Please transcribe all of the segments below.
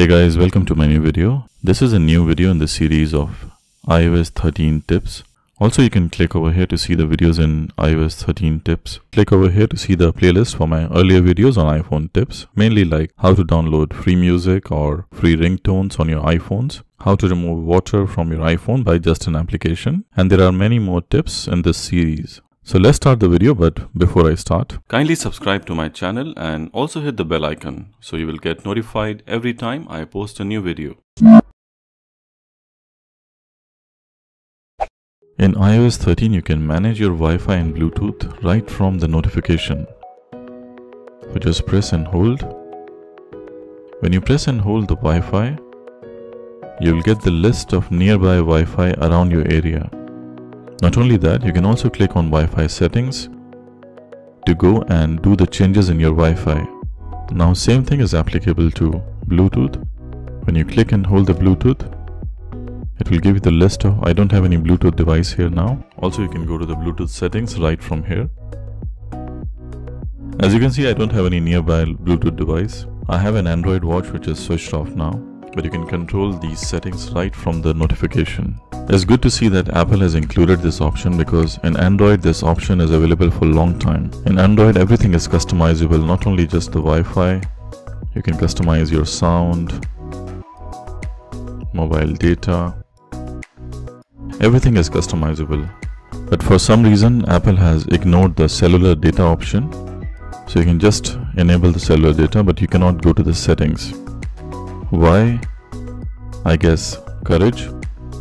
Hey guys, welcome to my new video. This is a new video in the series of iOS 13 tips. Also, you can click over here to see the videos in iOS 13 tips. Click over here to see the playlist for my earlier videos on iPhone tips, mainly like how to download free music or free ringtones on your iPhones, how to remove water from your iPhone by just an application, and there are many more tips in this series. So let's start the video but before I start, kindly subscribe to my channel and also hit the bell icon so you will get notified every time I post a new video. In iOS 13 you can manage your Wi-Fi and Bluetooth right from the notification. So just press and hold. When you press and hold the Wi-Fi, you will get the list of nearby Wi-Fi around your area. Not only that, you can also click on Wi-Fi settings to go and do the changes in your Wi-Fi. Now same thing is applicable to Bluetooth. When you click and hold the Bluetooth, it will give you the list of, I don't have any Bluetooth device here now. Also you can go to the Bluetooth settings right from here. As you can see, I don't have any nearby Bluetooth device. I have an Android watch which is switched off now, but you can control these settings right from the notification. It's good to see that Apple has included this option because in Android this option is available for a long time. In Android everything is customizable, not only just the Wi-Fi, you can customize your sound, mobile data, everything is customizable. But for some reason Apple has ignored the cellular data option. So you can just enable the cellular data but you cannot go to the settings. Why? I guess courage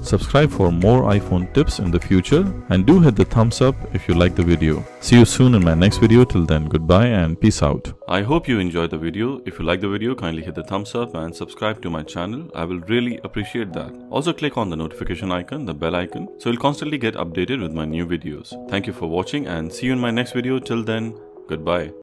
Subscribe for more iPhone tips in the future and do hit the thumbs up if you like the video. See you soon in my next video. Till then, goodbye and peace out. I hope you enjoyed the video. If you like the video, kindly hit the thumbs up and subscribe to my channel. I will really appreciate that. Also click on the notification icon, the bell icon, so you'll constantly get updated with my new videos. Thank you for watching and see you in my next video. Till then, goodbye.